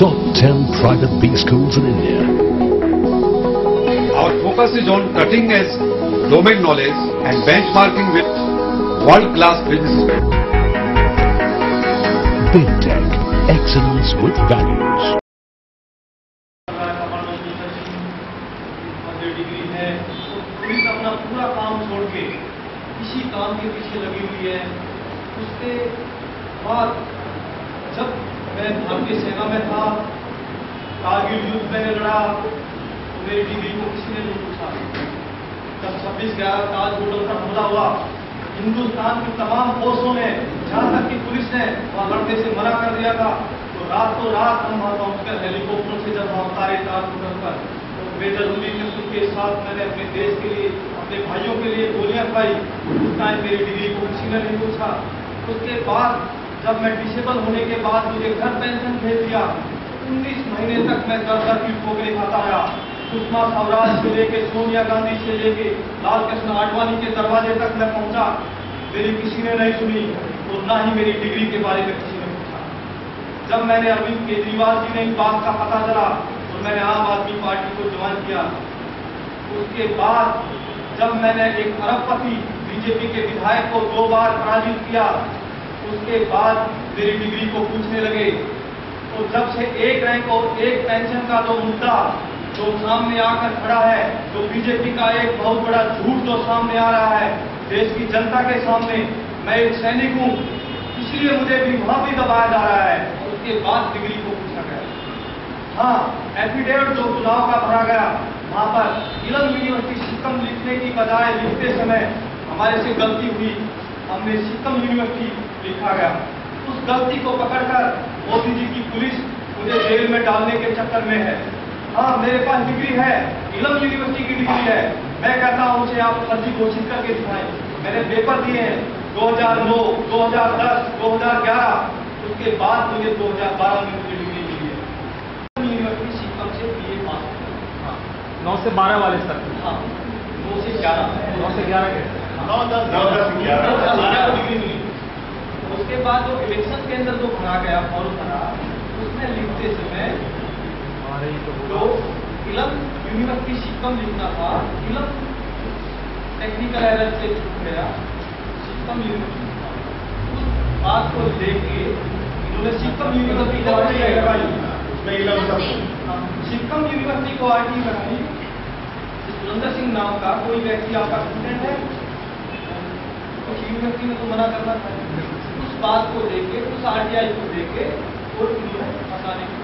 top 10 private B schools in India. Our focus is on cutting edge domain knowledge and benchmarking with world-class businesses. Big Tech. Excellence with values. Degree है तो police अपना पूरा काम छोड़ के इसी काम के पीछे लगी हुई है उसके बाद जब मैं भारतीय सेना में था। कारगिल युद्ध मैंने लड़ा। मेरी डिग्री को किसी ने नहीं पूछा। जब छब्बीस ग्यारह ताज होटल का हमला हुआ, हिंदुस्तान की तमाम फोर्सों ने जहाँ तक कि पुलिस ने वहाँ लड़ने से मना कर दिया था तो रातों रात हम वहाँ पहुंचकर हेलीकॉप्टर से जब वहाँ उतारे ताज होटल पर बेजरूरी किस्म के साथ मैंने अपने देश के लिए, अपने भाइयों के लिए गोलियाँ खाई, उस टाइम मेरी डिग्री को किसी ने नहीं पूछा। उसके बाद जब मैं डिसेबल होने के बाद मुझे घर पेंशन भेज दिया, उन्नीस महीने तक मैं दर दर की ठोकरे खाता रहा सुषमा स्वराज से लेके सोनिया गांधी से लेके लाल कृष्ण आडवाणी के दरवाजे तक मैं पहुँचा। मेरी किसी ने नहीं सुनी और ना ही मेरी डिग्री के बारे में किसी ने पूछा। जब मैंने अरविंद केजरीवाल जी ने इस बात का पता चला और मैंने आम आदमी पार्टी को ज्वाइन किया, उसके बाद जब मैंने एक अरबपति बीजेपी के विधायक को दो बार पराजित किया उसके बाद मेरी डिग्री को पूछने लगे। तो जब से एक रैंक और एक पेंशन का जो मुद्दा जो सामने आकर खड़ा है, जो बीजेपी का एक बहुत बड़ा झूठ जो सामने आ रहा है, देश की जनता के सामने मैं एक सैनिक हूँ, इसलिए मुझे भी वहाँ भी दबाया जा रहा है उसके बाद डिग्री को पूछा गया। हाँ एफिडेविट जो चुनाव का भरा गया, वहाँ पर इलम यूनिवर्सिटी सिक्कम लिखने की बजाय लिखते समय हमारे से गलती हुई। हमने सिक्कम यूनिवर्सिटी लिखा गया। उस गलती को पकड़कर मोदी जी की पुलिस मुझे जेल में डालने के चक्कर में है। हाँ मेरे पास डिग्री है इलम यूनिवर्सिटी की डिग्री है। मैं कहता हूँ उसे आप फर्जी घोषित करके दिखाएँ। मैंने पेपर दिए हैं 2009, 2010, 2011 उसके बाद मुझे 2012 में मुझे डिग्री मिली है। यूनिवर्सिटी सिक्कम से बी ए पास हाँ। नौ से बारह वाले स्तर हाँ दो से ग्यारह। नौ से ग्यारह के। नौ दस नौ, दस, ग्यारह। बारह को डिग्री मिली उसके बाद जो इलेक्शन के अंदर जो भरा गया फॉर्म भरा उसमें लिखते समय तो जो इलम यूनिवर्सिटी सिक्कम लिखना था इलम टेक्निकल एरर से छूट गया सिक्कम यूनिवर्सिटी उस बात को लेके इन्होंने सिक्कम यूनिवर्सिटी को उसमें इलम हाँ, सिक्कम यूनिवर्सिटी को आईटी लगाई सुरेंद्र सिंह नाम का कोई व्यक्ति आपका स्टूडेंट है? में तो मना करना था। उस बात को देखे उस आरटीआई को देखे कोर्ट में फंसाने की